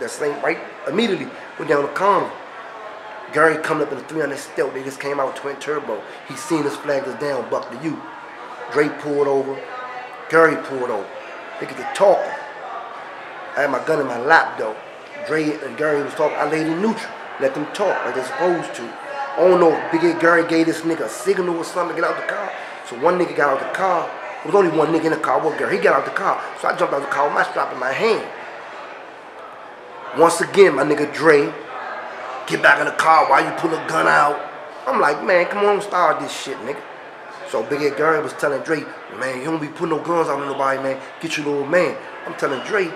that same right immediately went down the corner. Gary coming up in the 300 stealth. They just came out twin turbo. He seen his flag us down, buck to you. Dre pulled over. Gary pulled over. They get to talking. I had my gun in my lap though. Dre and Gary was talking. I laid in neutral. Let them talk like they're supposed to. I don't know if Big Head Gary gave this nigga a signal or something to get out the car. So one nigga got out the car. There was only one nigga in the car with Gary. He got out the car. So I jumped out the car with my strap in my hand. Once again, my nigga Dre, get back in the car while you pull a gun out. I'm like, man, come on, start this shit, nigga. So Big Head Gary was telling Dre, man, you don't be putting no guns out on nobody, man. Get your little man. I'm telling Dre,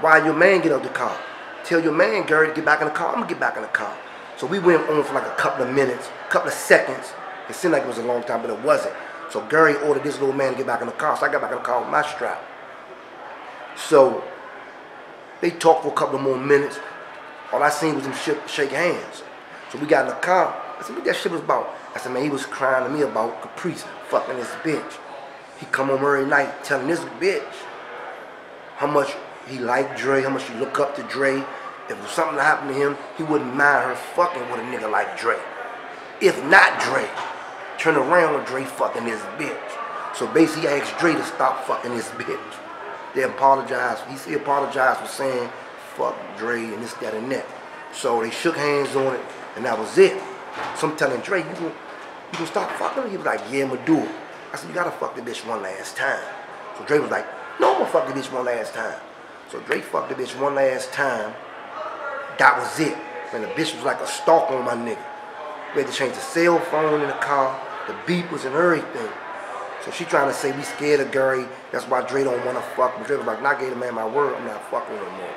why your man get out the car? Tell your man, Gary, to get back in the car. I'm gonna get back in the car. So we went on for like a couple of minutes, couple of seconds. It seemed like it was a long time, but it wasn't. So Gary ordered this little man to get back in the car. So I got back in the car with my strap. So they talked for a couple more minutes. All I seen was them shake, shake hands. So we got in the car. I said, what that shit was about? I said, man, he was crying to me about Caprice fucking this bitch. He come home every night telling this bitch how much he liked Dre, how much he look up to Dre. If something happened to him, he wouldn't mind her fucking with a nigga like Dre. If not Dre, turn around with Dre fucking this bitch. So basically, I asked Dre to stop fucking this bitch. They apologized. He, apologized for saying fuck Dre and this, that, and that. So they shook hands on it, and that was it. So I'm telling Dre, you gonna, you gonna stop fucking her? He was like, yeah, I'ma do it. I said, you gotta fuck the bitch one last time. So Dre was like, no, I'm gonna fuck the bitch one last time. So Dre fucked the bitch one last time. That was it. And the bitch was like a stalk on my nigga. We had to change the cell phone in the car, the beepers and everything. So she trying to say we scared of Gary. That's why Dre don't want to fuck. But Dre was like, not gave the man my word. I'm not fucking with him more.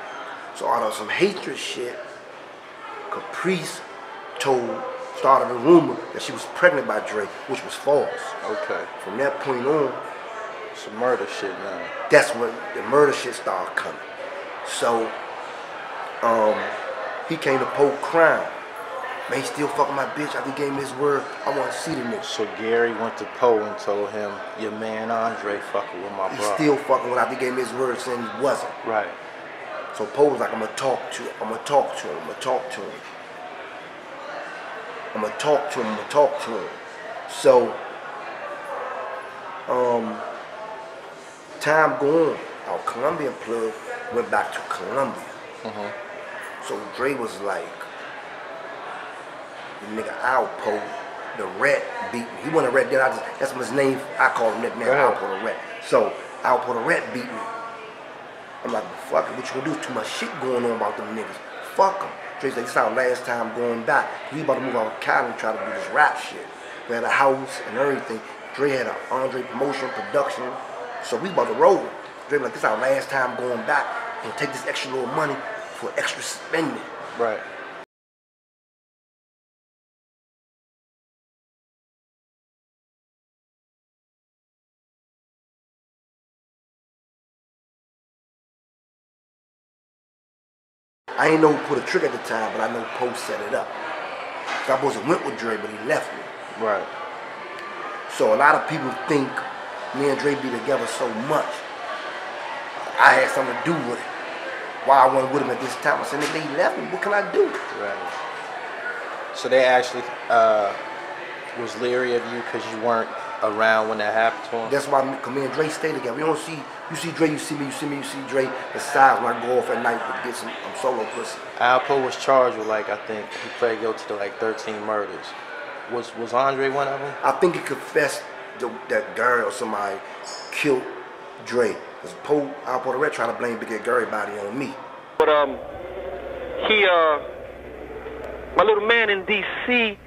So out of some hatred shit, Caprice told, started a rumor that she was pregnant by Dre, which was false. Okay. From that point on, Some murder shit now. that's when the murder shit started coming. So, um, he came to Poe crime. Man, he still fucking my bitch. I think he gave me his word. I want to see the nigga. So Gary went to Poe and told him, your man Andre fucking with my He brother. still fucking when I he gave me his word saying he wasn't. Right. So Poe was like, I'm gonna talk to him. I'm gonna talk to him. I'm gonna talk to him. I'm gonna talk to him. I'm gonna talk to him. So, um, time going. Our Colombian plug went back to Colombia. Mhm. So Dre was like, the nigga Alpo, the rat beat me. He wasn't a rat then. I just, that's his name. I call him that man, Go. Alpo the rat. So Alpo the rat beat me. I'm like, fuck it, what you gonna do? Too much shit going on about them niggas. Fuck them. Dre's like, this our last time going back. We about to move out of Cali and try to do this rap shit. We had a house and everything. Dre had an Andre promotion, production. So we about to roll. Dre like, this our last time going back and take this extra little money for extra spending. Right. I ain't know who pulled the trigger at the time, but I know Post set it up. So I supposed to went with Dre, but he left me. Right. So a lot of people think me and Dre be together so much. I had something to do with it. Why I wasn't with him at this time. I said, nigga, they left me. What can I do? Right. So they actually uh, was leery of you because you weren't around when that happened to him. That's why me, cause me and Dre stay together. We don't see, you see Dre, you see me, you see me, you see Dre. Besides when I go off at night to get some um, solo pussy. Alpo was charged with like I think he pled guilty to like 13 murders. Was was Andre one of them? I think he confessed the, that Gary or somebody killed Dre. Cause Poe Alpo the Red trying to blame Big Head Gary body on me. But um, he uh, my little man in D.C.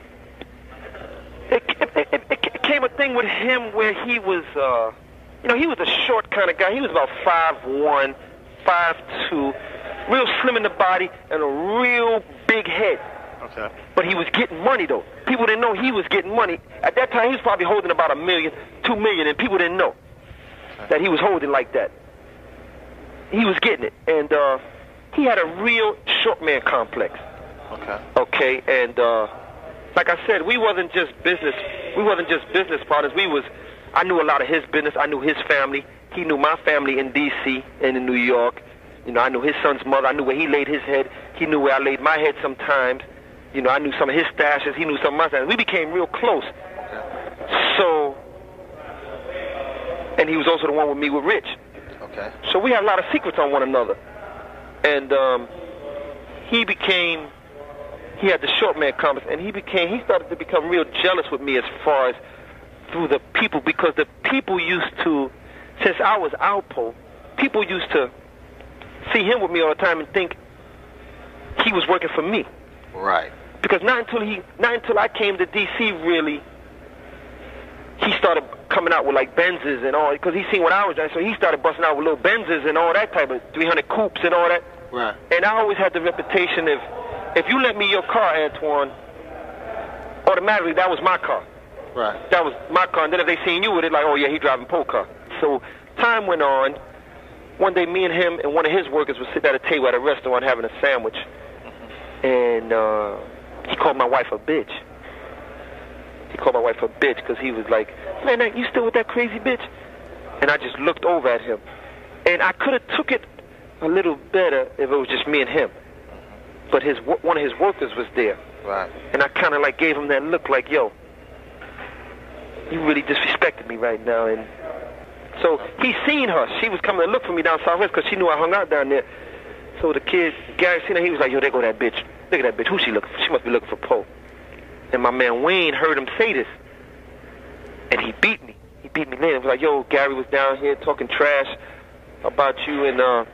It, it, it, a thing with him where he was uh, you know, he was a short kind of guy. He was about five one, five two, real slim in the body and a real big head. Okay. But he was getting money though. People didn't know he was getting money. At that time, he was probably holding about a million, two million, and people didn't know that he was holding like that. He was getting it, and uh, he had a real short man complex. Okay. Okay, and uh, like I said, we wasn't just business. We wasn't just business partners. We was. I knew a lot of his business. I knew his family. He knew my family in D.C. and in New York. You know, I knew his son's mother. I knew where he laid his head. He knew where I laid my head sometimes. You know, I knew some of his stashes. He knew some of my stashes. We became real close. So, and he was also the one with me with Rich. Okay. So we had a lot of secrets on one another. And um, he became, he had the short man compass, and he became, he started to become real jealous with me as far as through the people, because the people used to, since I was Alpo, people used to see him with me all the time and think he was working for me. Right. Because not until he, not until I came to DC, really, he started coming out with like Benzes and all. Because he seen what I was doing, so he started busting out with little Benzes and all that type of 300 coupes and all that. Right. And I always had the reputation if, if you let me your car, Antoine, automatically that was my car. Right. That was my car. And then if they seen you with it, like, oh yeah, he driving Poe car. So time went on. One day, me and him and one of his workers was sitting at a table at a restaurant having a sandwich, and uh, he called my wife a bitch. He called my wife a bitch because he was like, man, you still with that crazy bitch? And I just looked over at him, and I could have took it a little better if it was just me and him. But his one of his workers was there, Right. and I kind of like gave him that look, like, yo, you really disrespected me right now, and so he seen her. She was coming to look for me down Southwest because she knew I hung out down there. So the kid, Gary, seen her. He was like, yo, there go that bitch. Look at that bitch. Who she looking for? She must be looking for Poe. And my man Wayne heard him say this, and he beat me. He beat me later. He was like, yo, Gary was down here talking trash about you, and uh,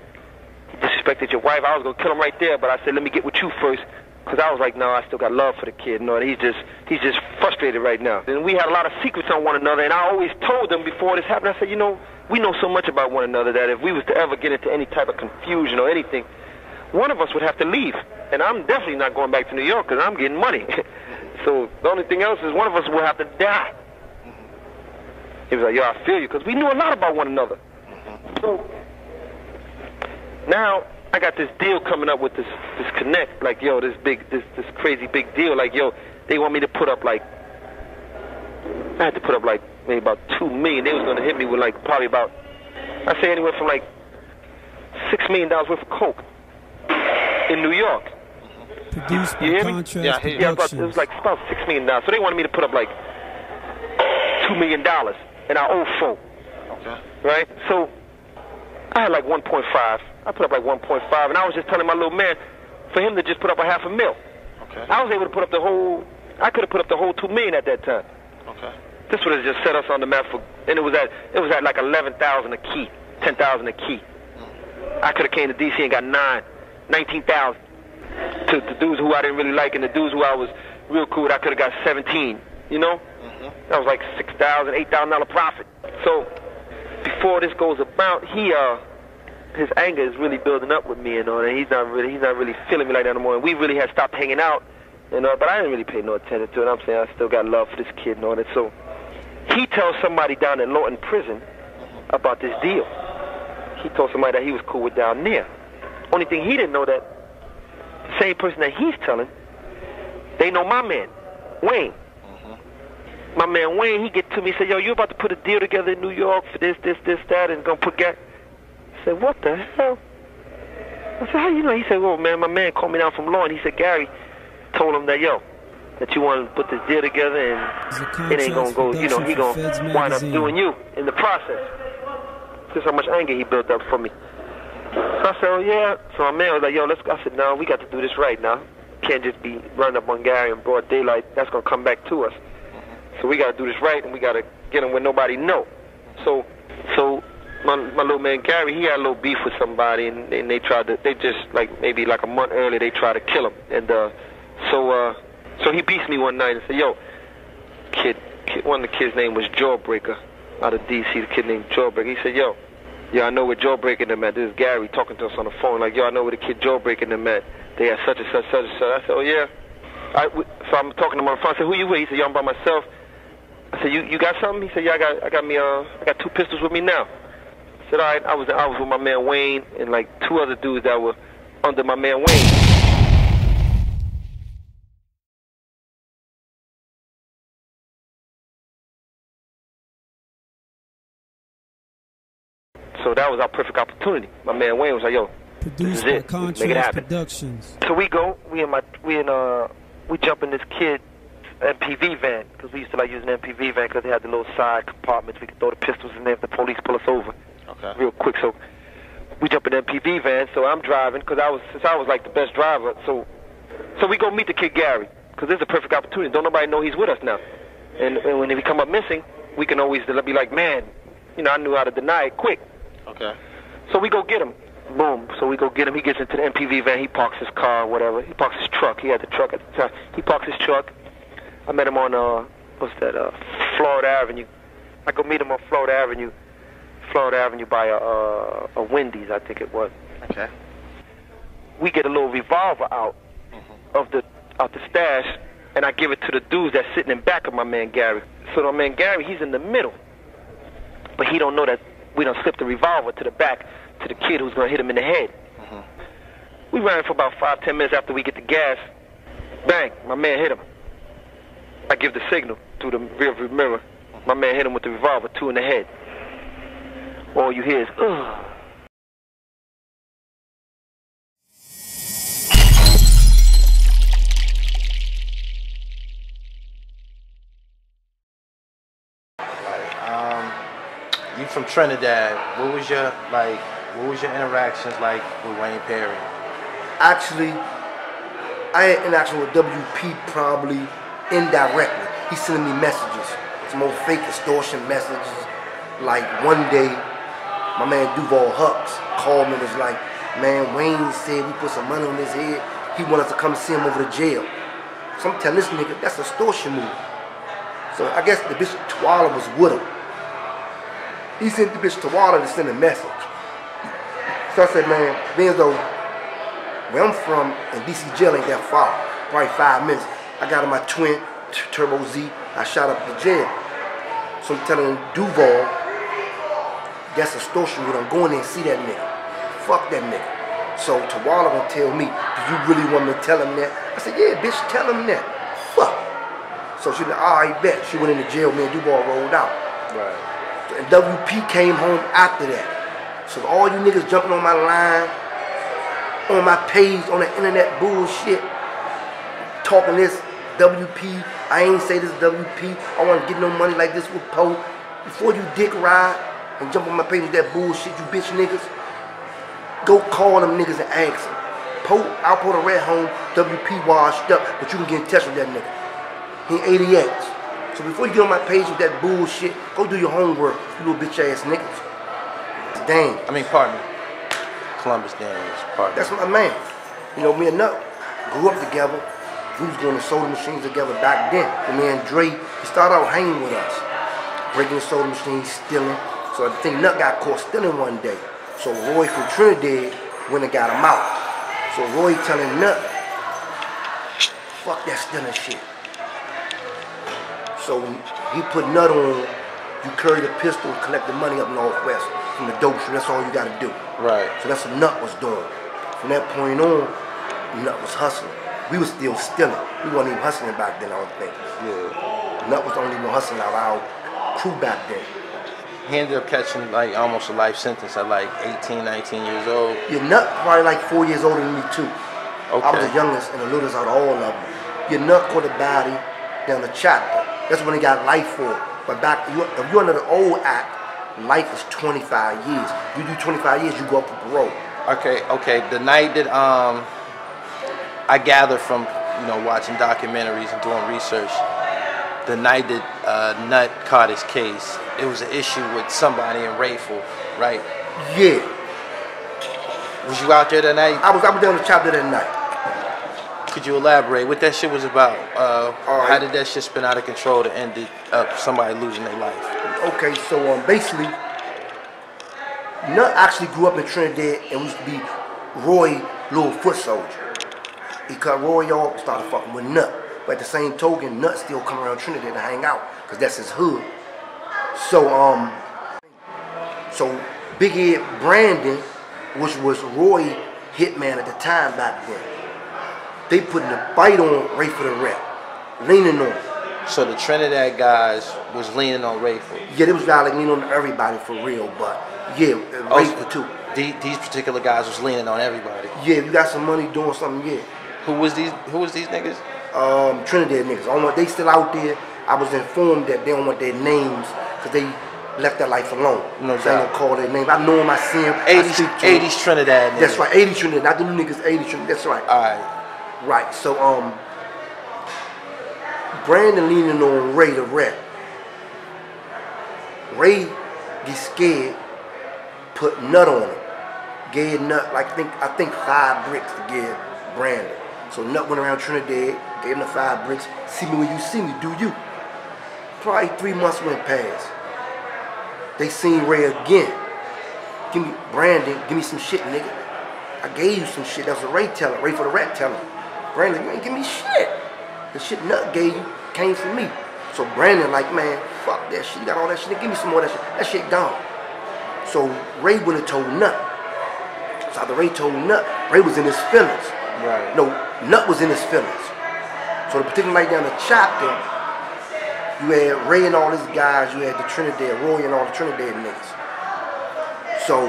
disrespected your wife. I was gonna kill him right there, but I said, let me get with you first. Cause I was like, no, I still got love for the kid. No, he's just he's just frustrated right now. And we had a lot of secrets on one another, and I always told them before this happened. I said, you know, we know so much about one another that if we was to ever get into any type of confusion or anything, one of us would have to leave. And I'm definitely not going back to New York because I'm getting money. so the only thing else is one of us will have to die. He was like, yo, I feel you, because we knew a lot about one another. So now I got this deal coming up with this this connect. Like, yo, this big, this this crazy big deal. Like, yo, they want me to put up like, I had to put up like maybe about two million. They was gonna hit me with like probably about, I say anywhere from like six million dollars worth of coke in New York. Produced You by hear me? Yeah, I. Yeah, but it was like about six million dollars. So they wanted me to put up like two million dollars, and I owe four. Okay. Right? So I had like 1.5. I put up like 1.5, and I was just telling my little man for him to just put up a half a mil. Okay. I was able to put up the whole. I could have put up the whole two million at that time. Okay. This would have just set us on the map for, and it was at it was at like 11,000 a key, 10,000 a key. I could have came to DC and got nine, 19,000. To the dudes who I didn't really like and the dudes who I was real cool with, I could have got 17. You know, that was like six thousand, eight thousand dollar profit. So before this goes about, he uh his anger is really building up with me and all that. He's not really he's not really feeling me like that anymore. And we really had stopped hanging out, you know. But I didn't really pay no attention to it. I'm saying I still got love for this kid and all that. So he tells somebody down in Lorton Prison about this deal. He told somebody that he was cool with down there. Only thing he didn't know that the same person that he's telling, they know my man, Wayne. Mm-hmm. My man Wayne, he get to me, say, yo, you about to put a deal together in New York for this, this, this, that, and gonna put gas. I said, what the hell? I said, how you know? He said, well, man, my man called me down from law, and he said, Gary told him that, yo, that you want to put this deal together, and it ain't gonna go, you know, he gonna wind up doing you in the process. Just how much anger he built up for me. So I said, oh, yeah. So my man was like, yo, let's go. I said, no, we got to do this right now. Can't just be running up on Gary in broad daylight. That's going to come back to us. So we got to do this right, and we got to get him where nobody know. So, so my my little man Gary, he had a little beef with somebody, and, and they tried to, they just like maybe like a month earlier, they tried to kill him, and uh, so uh, so he beats me one night and said, yo, kid, kid, one of the kids' name was Jawbreaker, out of D.C. The kid named Jawbreaker. He said, yo, yeah, I know where Jawbreaker them at. This is Gary talking to us on the phone. Like, yo, I know where the kid Jawbreaker them at. They had such and such, such and such. I said, oh yeah. I, so I'm talking to him on the phone. I said, who you with? He said, yo, I'm by myself. I said, you you got something? He said, yeah, I got I got me uh I got two pistols with me now. I said, all right. I was I was with my man Wayne and like two other dudes that were under my man Wayne. So that was our perfect opportunity. My man Wayne was like, yo, This Produced is by it. Make it happen. Productions. So we go, we in my, we in uh, we jump in this kid MPV van because we used to like using an MPV van because they had the little side compartments. We could throw the pistols in there if the police pull us over Okay. real quick. So we jump in the MPV van. So I'm driving because I was since I was like the best driver. So so we go meet the kid Gary because this is a perfect opportunity. Don't nobody know he's with us now. And, and when he come up missing, we can always be like, man, you know, I knew how to deny it quick. Okay. So we go get him. Boom. So we go get him. He gets into the MPV van. He parks his car, whatever. He parks his truck. He had the truck at the time. He parks his truck. I met him on uh, what's that? Uh, Florida Avenue. I go meet him on Florida Avenue. Florida Avenue by a uh, a Wendy's, I think it was. Okay. We get a little revolver out mm-hmm. of the out the stash, and I give it to the dudes that's sitting in back of my man Gary. So my man Gary, he's in the middle, but he don't know that we don't slip the revolver to the back to the kid who's gonna hit him in the head. Mm-hmm. We ran for about five ten minutes after we get the gas. Bang! My man hit him. I give the signal through the rear view mirror. Mm-hmm. My man hit him with the revolver, two in the head. All you hear is, ugh. Um, you from Trinidad. What was your like? What was your interactions like with Wayne Perry? Actually, I had interaction with WP probably indirectly. He's sending me messages, some old fake extortion messages. Like one day, my man Duval Hux called me and was like, man, Wayne said we put some money on his head. He wanted us to come see him over to jail. So I'm telling this nigga, that's a extortion move. So I guess the bitch Twala was with him. He sent the bitch Twala to send a message. So I said, man, Benzo, where I'm from in DC jail ain't that far, probably five minutes. I got in my twin Turbo Z. I shot up the jail. So I'm telling Duval, that's a extortion. We don't go in there and see that nigga. Fuck that nigga. So Tawala gonna tell me, do you really want me to tell him that? I said, yeah, bitch, tell him that. Fuck. So she like, all right, bet. She went into jail. Me and Duval rolled out. Right. And WP came home after that. So all you niggas jumping on my line, on my page, on the internet bullshit, talking this WP, I ain't say this WP, I want to get no money like this with Poe. Before you dick ride and jump on my page with that bullshit, you bitch niggas, go call them niggas and ask them. Poe, I'll put a red home, WP washed up, but you can get in touch with that nigga. He 88. So before you get on my page with that bullshit, go do your homework, you little bitch ass niggas. Dang, I mean, pardon me. Columbus Daniels. Pardon. that's my man. You know, me and Nut grew up together. We was going to soda machines together back then. And me and Dre, he started out hanging with us. Breaking the soda machines, stealing. So I think Nut got caught stealing one day. So Roy from Trinidad went and got him out. So Roy telling Nut, fuck that stealing shit. So he put Nut on, you carry the pistol collect the money up northwest from the dope street. That's all you gotta do. Right. So that's what Nut was doing. From that point on, Nut was hustling. We was still stealing. We wasn't even hustling back then, I don't think. Yeah. Nut was the only one hustling out of our crew back then. He ended up catching like almost a life sentence at like 18, 19 years old. Your Nut probably like four years older than me too. Okay. I was the youngest and the littlest out of all of them. Your Nut caught a body down the chapter. That's when he got life for it. But back, you, if you're under the old act, life is 25 years. You do 25 years, you go up for parole. Okay, okay. The night that um I gathered from you know watching documentaries and doing research, the night that uh, Nut caught his case, it was an issue with somebody in Rayful, right? Yeah, Was you out there that night? I was I was down the chapter that night. Could you elaborate what that shit was about? Uh, right. How did that shit spin out of control to end up somebody losing their life? Okay, so um, basically, Nut actually grew up in Trinidad and used to be Roy little foot soldier. He cut Roy off, started fucking with Nut. But at the same token, Nut still come around Trinidad to hang out, because that's his hood. So, um, so Big Ed Brandon, which was Roy hitman at the time back then, they putting the fight on Rayful the rep, leaning on him. So the Trinidad guys was leaning on Rayful. Yeah, they was like leaning on everybody for real, but yeah, Oh, Ray for these particular guys was leaning on everybody. Yeah, you got some money doing something, yeah. Who was these? Who was these niggas? Um, Trinidad niggas. I don't want they still out there. I was informed that they don't want their names because they left their life alone. No so I gonna call their names. I know them. I see them. I 80s, speak to 'em. 80s Trinidad niggas. That's right. 80s Trinidad. Not them niggas. 80 Trinidad. That's right. All right. Right. So um, Brandon leaning on Ray the rep. Ray gets scared, put nut on him. Gave nut like think I think five bricks to give Brandon. So nut went around Trinidad, gave him the five bricks. See me when you see me, do you? Probably three months went past. They seen Ray again. Give me Brandon, give me some shit, nigga. I gave you some shit. That's what Ray telling. Rayful the rat telling. Brandon, you ain't give me shit. The shit Nut gave you came from me. So Brandon like, man, fuck that shit. You got all that shit. Give me some more of that shit. That shit gone. So Ray wouldn't have told Nut. So after Ray told Nut, Ray was in his feelings. Right. No, Nut was in his feelings. So the particular night down the chapter, you had Ray and all his guys, you had the Trinidad, Roy and all the Trinidad niggas. So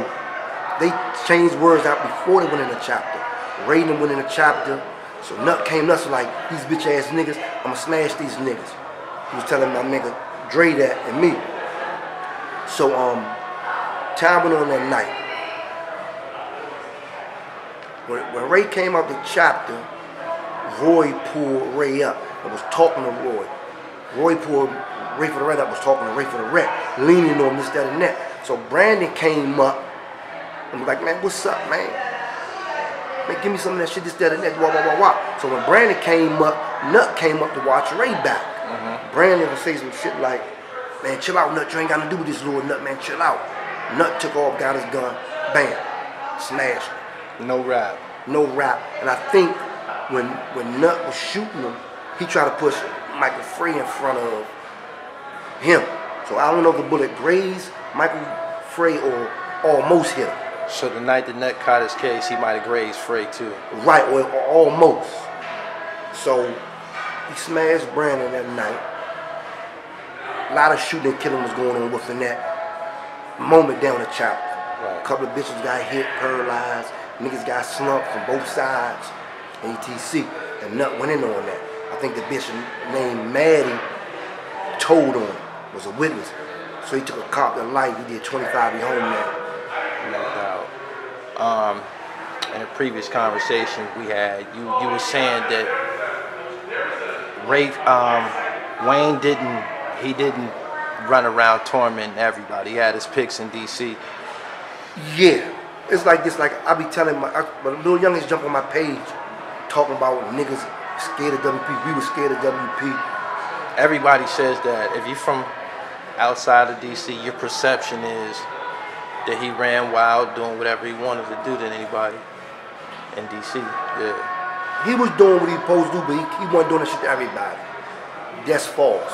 they changed words out before they went in the chapter. Ray and went in the chapter. So Nut came nuts like these bitch ass niggas, I'ma smash these niggas. He was telling my nigga Dre that and me. So um time went on that night. When, when Ray came out the chapter, Roy pulled Ray up and was talking to Roy. Roy pulled Rayful the Red up, was talking to Rayful the Red, leaning on this, that, and that. So Brandon came up and was like, man, what's up, man? Man, give me some of that shit, this, that, and that, wah, wah, wah, wah. So when Brandon came up, Nut came up to watch Ray back. Mm-hmm. Brandon would say some shit like, man, chill out, Nut, you ain't got to do with this little Nut, man, chill out. Nut took off, got his gun, bam, smashed No rap. no rap. And I think when when Nut was shooting him, he tried to push Michael Fray in front of him. So I don't know if the bullet grazed Michael Fray or almost hit him. So the night that Nut caught his case, he might have grazed Fray too. Right, or, or almost. So he smashed Brandon that night. A lot of shooting and killing was going on within that moment down the chapter. Right. A couple of bitches got hit, paralyzed. Niggas got slumped from both sides. ATC. And Nut went in on that. I think the bitch named Maddie told on him, was a witness. So he took a cop to life. He did 25 he home now. No doubt. Um, in a previous conversation we had, you you were saying that Ray um, Wayne didn't he didn't run around tormenting everybody. He had his picks in D.C. Yeah, it's like this. Like I be telling my, I, my little youngins jump on my page, talking about niggas scared of WP. We were scared of WP. Everybody says that if you're from outside of D.C., your perception is that he ran wild, doing whatever he wanted to do to anybody in D.C. Yeah. He was doing what he supposed to do, but he, he wasn't doing that shit to everybody. That's false.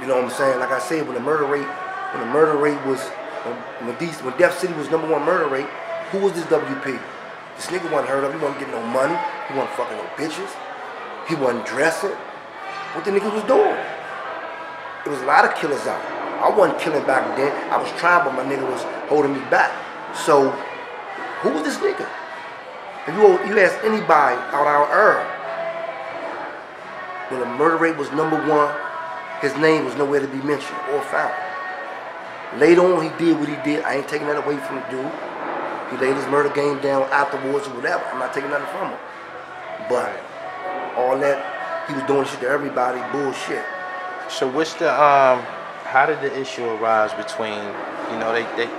You know what I'm saying? Like I said, when the murder rate, when the murder rate was, when, when, DC, when Def City was number one murder rate, who was this WP? This nigga wasn't heard of. He wasn't getting no money. He wasn't fucking no bitches. He wasn't dressing. What the nigga was doing? There was a lot of killers out. I wasn't killing back then. I was trying, but my nigga was holding me back. So, who was this nigga? If you, you ask anybody out our era, when the murder rate was number one, his name was nowhere to be mentioned or found. Later on, he did what he did. I ain't taking that away from the dude. He laid his murder game down afterwards or whatever. I'm not taking nothing from him. But all that, he was doing shit to everybody, bullshit. So what's the um? How did the issue arise between you know they they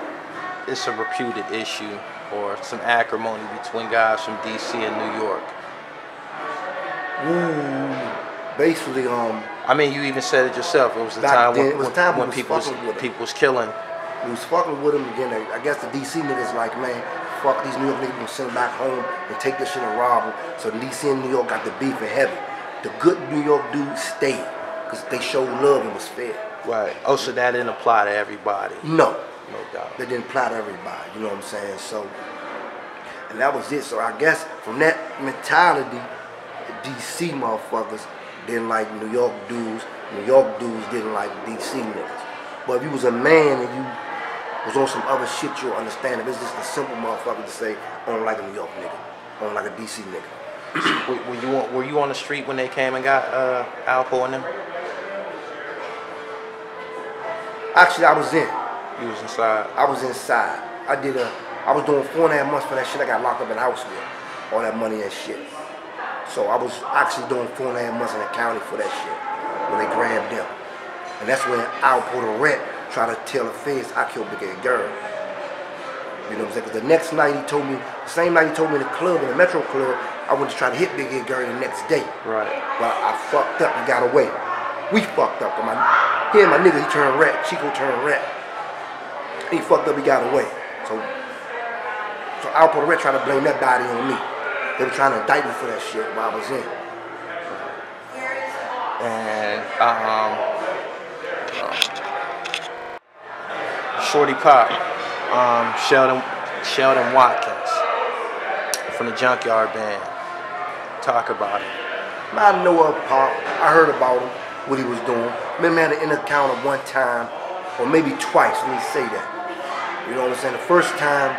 it's a reputed issue or some acrimony between guys from D.C. and New York? Ooh, basically, um, I mean, you even said it yourself. It was the time then, when, it was time when was people was, fucking with 'em. people was killing. we was fucking with him again. I guess the DC niggas like, man, fuck these New York niggas, gonna send them back home and take this shit and rob them. So DC and New York got the beef and heavy. The good New York dudes stayed because they showed love and was fair. Right. Oh, so that didn't apply to everybody. No, No doubt. they didn't apply to everybody. You know what I'm saying? So, and that was it. So I guess from that mentality, the DC motherfuckers didn't like New York dudes. New York dudes didn't like DC niggas. But if you was a man and you was on some other shit you'll understand. If it's just a simple motherfucker to say, I don't like a New York nigga. I don't like a DC nigga. Were, were you on, were you on the street when they came and got uh, Alpo and them? Actually, I was in. You was inside. I was inside. I did a, I was doing four and a half months for that shit. I got locked up in the house with all that money and shit. So I was actually doing four and a half months in the county for that shit when they grabbed them. And that's when Al Red tried to tell the feds I killed Big Ed Girl. You know what I'm saying? Because the next night he told me, the same night he told me in the club, in the Metro Club, I went to try to hit Big Ed Girl the next day. Right. But I fucked up and got away. We fucked up. And my, he and my nigga, he turned red. Chico turned red. He fucked up, he got away. So, so Al Red tried to blame that body on me. They were trying to indict me for that shit while I was in. And um, Shorty Pop, um, Sheldon Sheldon Watkins from the Junkyard Band. Talk about it. I know of Pop. I heard about him, what he was doing. Remember, had an encounter one time, or maybe twice. Let me say that. You know what I'm saying? The first time,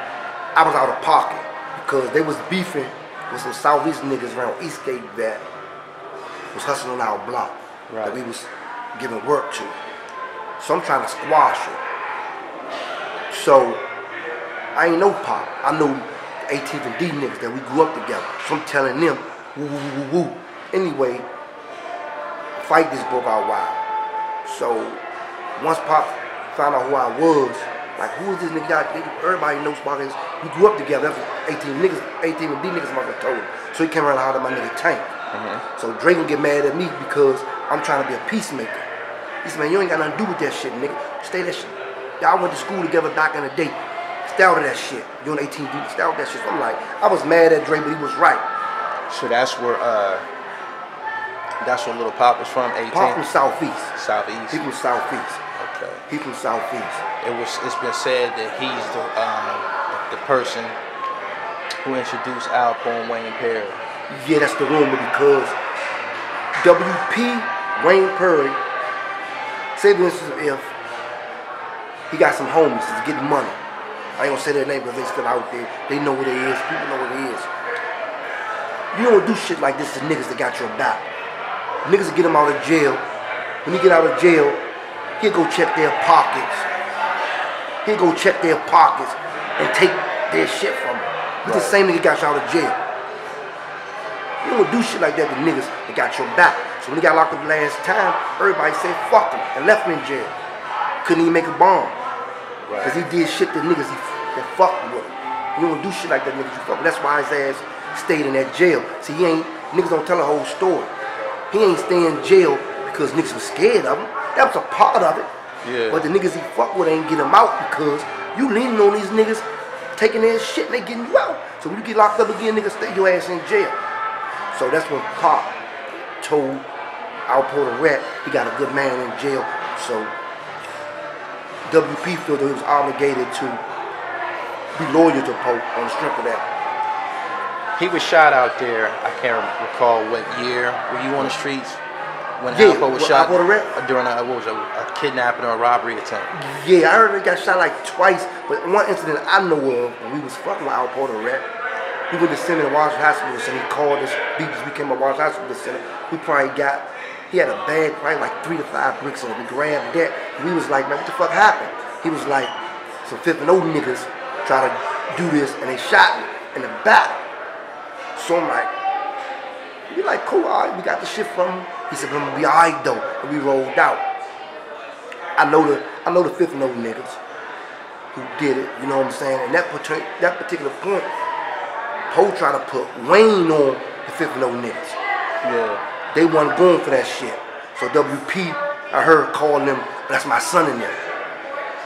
I was out of pocket because they was beefing with some Southeast niggas around Eastgate that was hustling on our block Right. that we was giving work to. So I'm trying to squash it. So I ain't no pop. I know the 18th and D niggas that we grew up together. So I'm telling them, woo woo woo woo. Anyway, fight this broke out wild. So once Pop found out who I was, like who is this nigga? Y'all- Everybody knows Pop is. We grew up together. That's 18 niggas, 18 and D niggas have told him. So he came around hollered at my nigga Tank. Mm-hmm. So Drake will get mad at me because I'm trying to be a peacemaker. He said, man, you ain't got nothing to do with that shit, nigga. Stay that shit. Y'all went to school together back in the day. Stay out of that shit. You on 18 D, stay out of that shit. So I'm like, I was mad at Drake, but he was right. So that's where uh, that's where Little Pop was from. 18. Pop from Southeast. Southeast. He from Southeast. Okay. He from Southeast. It was. It's been said that he's the um, the person who introduced Alpo and Wayne Perry. Yeah, that's the rumor because WP Wayne Perry, say for instance if he got some homies that's getting money. I ain't gonna say their name because they still out there. They know what it is. People know what it is. You don't do shit like this to niggas that got your back. Niggas get him out of jail. When he get out of jail, he'll go check their pockets. He'll go check their pockets and take their shit from them. He's the same nigga got you out of jail. You don't do shit like that to niggas that got your back. So when he got locked up last time, everybody said fuck him and left him in jail. Couldn't even make a bomb. Because he did shit to niggas he, that fucked with him. You don't do shit like that niggas you fuck with. That's why his ass stayed in that jail. See, he ain't, niggas don't tell the whole story. He ain't stay in jail because niggas was scared of him. That was a part of it. Yeah. But the niggas he fuck with ain't get him out because you leaning on these niggas taking their shit and they getting you out. So when you get locked up again, niggas stay your ass in jail. So that's when Pop told Alpo the Rat he got a good man in jail. So WP felt that he was obligated to be loyal to Pope on the strength of that. He was shot out there. I can't recall what year. Were you on the streets when Yeah, Alpo was what, shot Alpo during a what was it, a kidnapping or a robbery attempt? Yeah, I heard he got shot like twice, but one incident I know of, when we was fucking with Alpo the Rat, he went to me to Washington Hospital Center. He called us, beat us, we came to Washington Hospital Center. We probably got, he had a bag, probably like three to five bricks on it. We grabbed that. We was like, man, what the fuck happened? He was like, some fifth and old niggas try to do this and they shot me in the back. So I'm like, we like, cool, all right, we got the shit from him. He said, but I'm gonna be all right though. And we rolled out. I know the, I know the fifth and old niggas who did it, you know what I'm saying? And that, that particular point, Poe tried to put Wayne on the fifth and old niggas. Yeah. They wasn't going for that shit. So WP, I heard calling them, that's my son in there.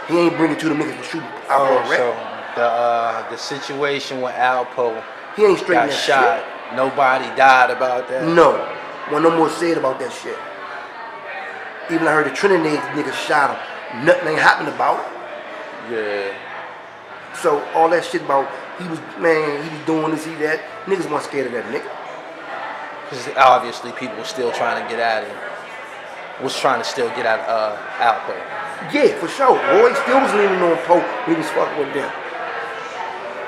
He ain't bringing to the niggas for shooting out Oh, so the uh, the situation with Alpo He ain't straight got that shot. Nobody died about that. No. Wasn't no more said about that shit. Even I heard the Trinidad nigga shot him. Nothing ain't happened about it. Yeah. So all that shit about he was man, he was doing this, he that. Niggas weren't scared of that nigga. Because obviously people were still trying to get at him. was trying to still get out uh, Alpo. Yeah, for sure. Roy still was leaning on Poe. He was fucking with them.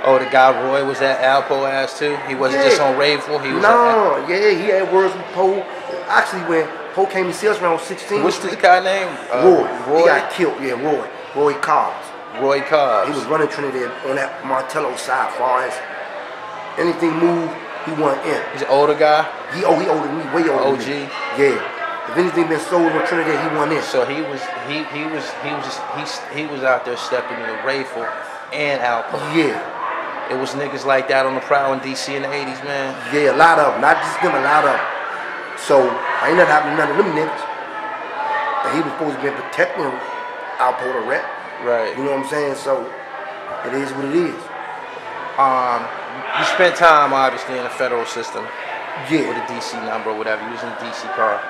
Oh, the guy Roy was at Alpo ass too. He wasn't Yeah. just on Rayful. He was. No, yeah, he had words with Poe. Actually, when Poe came to see us around 16, what's this guy name? Uh, Roy. Roy. He got killed. Yeah, Roy. Roy Cobbs. Roy Cobbs. He was running Trinidad on that Montello side. Far as anything moved, he wasn't in. He's an older guy. He oh he older than me, way older. OG? Than me. Yeah. If anything been sold on Trinidad, he wasn't in. So he was he he was he was just, he he was out there stepping in the Rayful and Alpo. Yeah. It was niggas like that on the prowl in DC in the 80s, man. Yeah, a lot of them. Not just them, a lot of them. So, I ain't nothing happened to none of them niggas. And he was supposed to be protecting Alpo the rep. Right. You know what I'm saying? So, it is what it is. Um, you spent time obviously in the federal system with a DC number or whatever. In a DC car.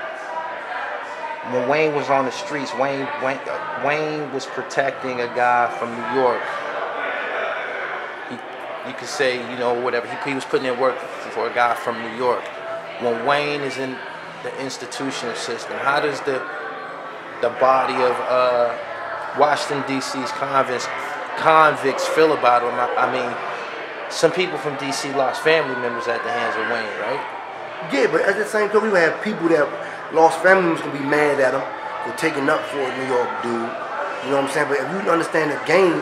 When Wayne was on the streets, Wayne Wayne, uh, Wayne was protecting a guy from New York. He, you could say, you know, whatever. He, he was putting in work for a guy from New York. When Wayne is in the institutional system, how does the the body of uh, Washington D.C.'s convicts convicts feel about him? I, I mean, some people from D.C. lost family members at the hands of Wayne, right? Yeah, but at the same time, we have people that lost family members gonna be mad at him for taking up for a New York dude. You know what I'm saying? But if you understand the game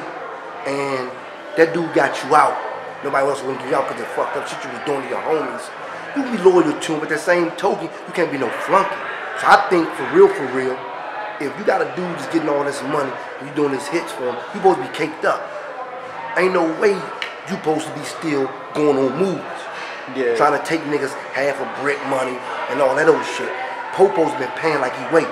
and that dude got you out, nobody else will get you out because the fucked up shit you was doing to your homies. You can be loyal to him, but the same token, you can't be no flunky. So I think for real, for real, if you got a dude that's getting all this money and you doing his hits for him, you supposed to be caked up. Ain't no way you supposed to be still going on moves Yeah. trying to take niggas half of brick money and all that old shit. Popo's been paying like he wait,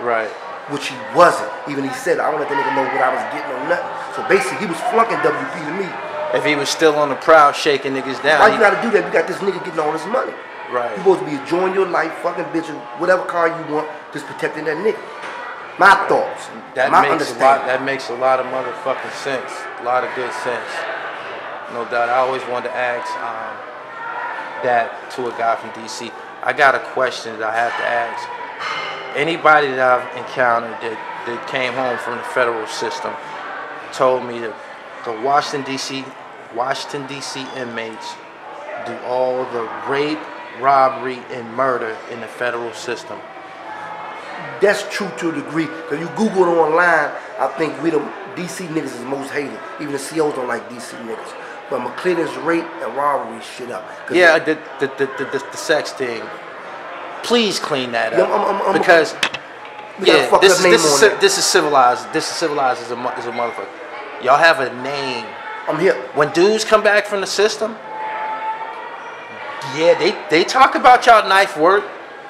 Right. which he wasn't. Even he said, I don't let the nigga know what I was getting or nothing. So basically, he was flunking WP to me. If he was still on the prowl, shaking niggas down. Why you gotta do that? You got this nigga getting all this money. Right. You supposed to be enjoying your life, fucking bitch, or whatever car you want, just protecting that nigga. My thoughts. that my makes a lot. That makes a lot of motherfucking sense. A lot of good sense. No doubt. I always wanted to ask um, that to a guy from DC. I got a question that I have to ask. Anybody that I've encountered that, that came home from the federal system told me that the Washington DC Washington DC inmates do all the rape, robbery, and murder in the federal system. That's true to a degree. Cause you Google it online, I think we the DC niggas is most hated. Even the COs don't like DC niggas. But McClellan's rape and robbery shit up. Yeah, the the, the, the, the, the sex thing. Please clean that Yeah, up because we got a yeah, this is this is on ci- there. this is civilized. This is civilized as a as a motherfucker. Y'all have a name. I'm here. When dudes come back from the system, yeah, they they talk about y'all knife work.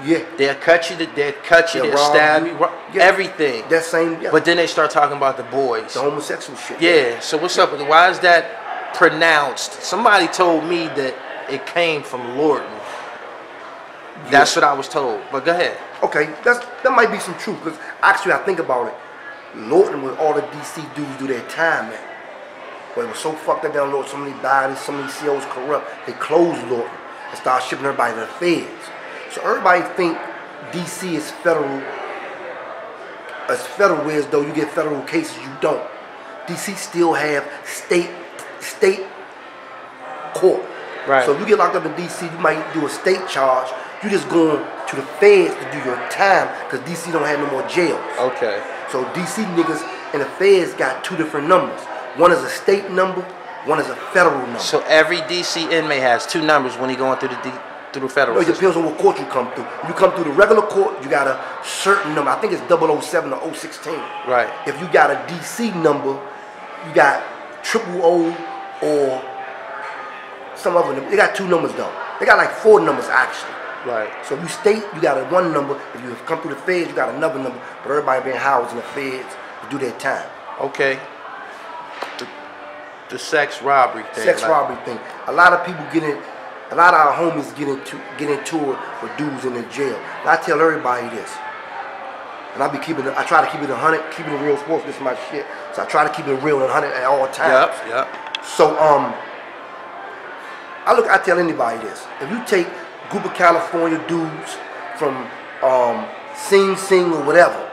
Yeah. They'll cut you. They'll cut you. Yeah, They'll stab you. Yeah. Everything. That same yeah. But then they start talking about the boys. the homosexual shit. Yeah. So what's up with it? Why is that pronounced? Somebody told me that it came from Lorton. That's what I was told. But go ahead. Okay, that's that might be some truth because actually I think about it. Lorton was all the DC dudes do their time at. But it was so fucked up down Lorton, so many bodies, so many COs corrupt, they closed Lorton and started shipping everybody to the feds. So everybody think DC is federal as federal whereas though you get federal cases, you don't. DC still have state state court. Right. So if you get locked up in DC, you might do a state charge. You just going to the feds to do your time because DC don't have no more jails. Okay. So DC niggas and the feds got two different numbers. One is a state number, one is a federal number. So every DC inmate has two numbers when he going through the D, through the federal No, it depends on what court you come through. You come through the regular court, you got a certain number. I think it's 007 or 016. Right. If you got a DC number, you got triple O or some other number. They got two numbers though. They got like four numbers actually. Right. So if you state, you got a one number. If you come through the feds, you got another number. But everybody being housed in the feds to do their time. Okay. The, the sex robbery thing. Sex like- robbery thing. A lot of people get in. A lot of our homies get into get into it with dudes in the jail. And I tell everybody this. And I be keeping. I try to keep it a hundred, keeping it real sports. This is my shit. So I try to keep it real and hundred at all times. Yep. Yep. So um, I look. I tell anybody this: if you take a group of California dudes from um, Sing Sing or whatever,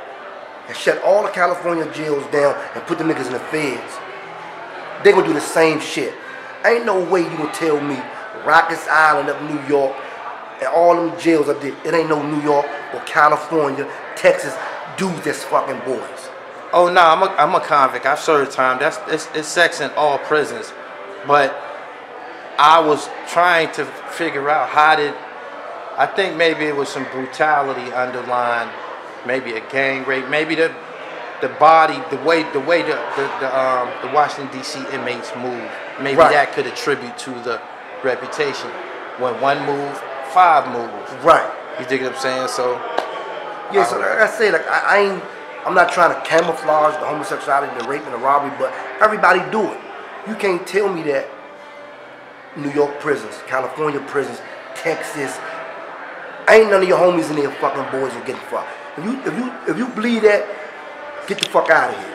and shut all the California jails down and put the niggas in the feds, they gonna do the same shit. Ain't no way you gonna tell me Rikers Island up New York and all them jails up there, it ain't no New York or California, Texas dudes that's fucking boys. Oh no, I'm a, I'm a convict. I've served time. That's it's, it's sex in all prisons, but I was trying to figure out how did I think maybe it was some brutality underlying, maybe a gang rape, maybe the the body, the way the way the the, the, um, the Washington D.C. inmates move, maybe Right. that could attribute to the reputation. When one move, five moves. Right. You dig what I'm saying? So Yeah, so like I say, like I, I ain't, I'm not trying to camouflage the homosexuality, the rape, and the robbery, but everybody do it. You can't tell me that New York prisons, California prisons, Texas, ain't none of your homies in there fucking boys are getting fucked. If you if you if you believe that, get the fuck out of here.